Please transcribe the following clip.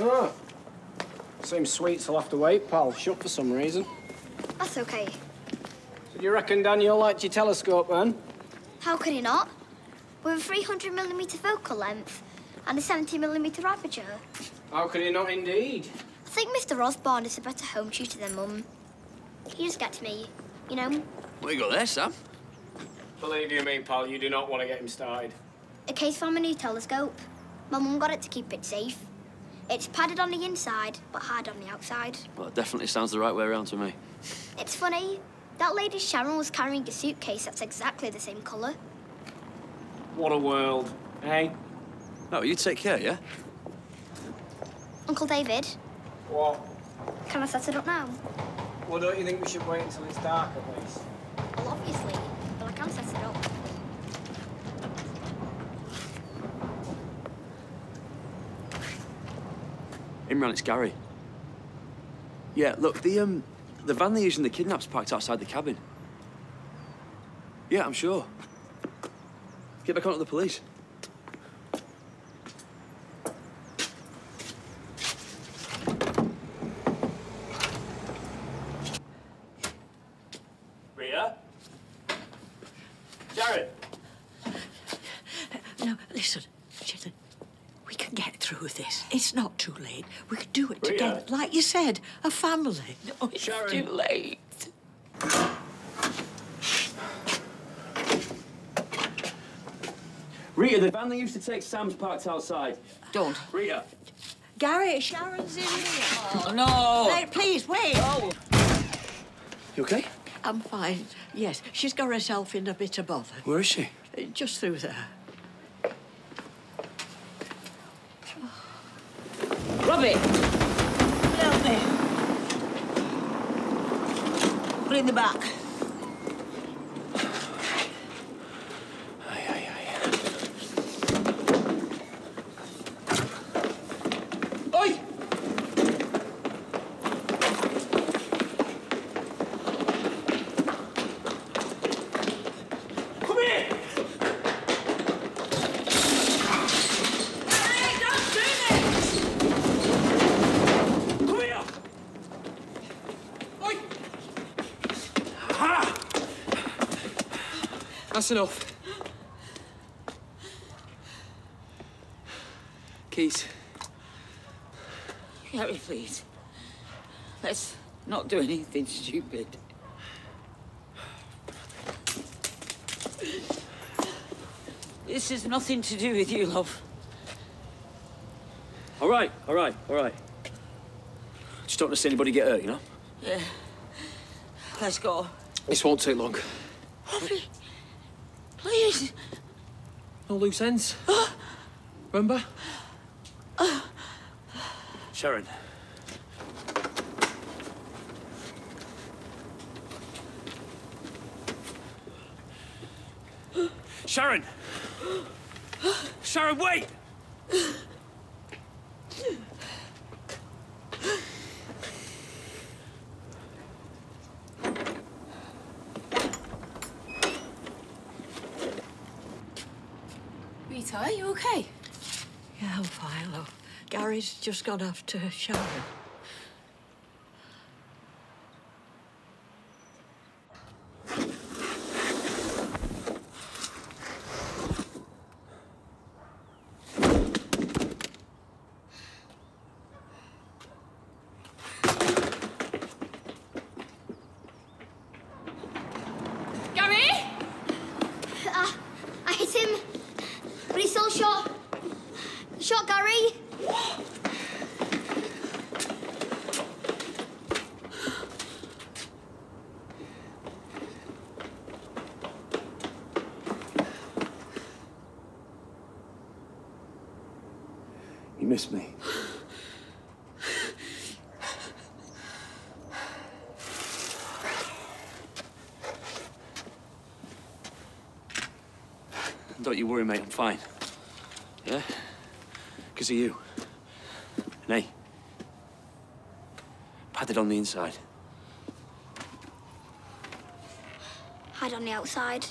Ah. Oh. Seems sweets will have to wait, pal. Shut for some reason. That's okay. So do you reckon Daniel liked your telescope, then? How could he not? With a 300 millimeter focal length and a 70 millimeter aperture. How could he not, indeed? I think Mr. Osbourne is a better home tutor than Mum. He just gets me, you know. What you got there, Sam? Believe you me, pal, you do not want to get him started. A case for my new telescope. My mum got it to keep it safe. It's padded on the inside, but hard on the outside. Well, it definitely sounds the right way around to me. It's funny. That lady Sharon was carrying a suitcase that's exactly the same colour. What a world, eh? No, you take care, yeah? Uncle David, What? can I set it up now? Well, don't you think we should wait until it's dark, at least? Well, obviously, but I can set it up. Imran, it's Gary. Yeah, look, the, um, the van they're in the kidnap's parked outside the cabin. Yeah, I'm sure. Get back onto the police. Rhea? Jared? No, listen, Sharon. We can get through this. It's not too late. We can do it Rhea. together. Like you said, a family. No, it's Sharon. too late. Rita, the van they used to take Sam's parked outside. Don't. Rita. Gary, Sharon's in here. Oh, no! Wait, please, wait. Oh. You okay? I'm fine. Yes, she's got herself in a bit of bother. Where is she? Just through there. Robbie! Help me. Put it in the back. That's enough. Keys. Gary, please. Let's not do anything stupid. This has nothing to do with you, love. All right, all right, all right. Just don't want to see anybody get hurt, you know? Yeah. Let's go. This won't take long. Robbie, please. No loose ends. Remember? Sharon. Sharon! Sharon, wait! Rita, are you okay? Yeah, I'm fine, love. Gary's just gone after Sharon. Gary? Uh, I hit him, but he's still shot. Shot Gary. You missed me. Don't you worry, mate. I'm fine. Yeah? Because of you. And hey, padded on the inside. Hide on the outside.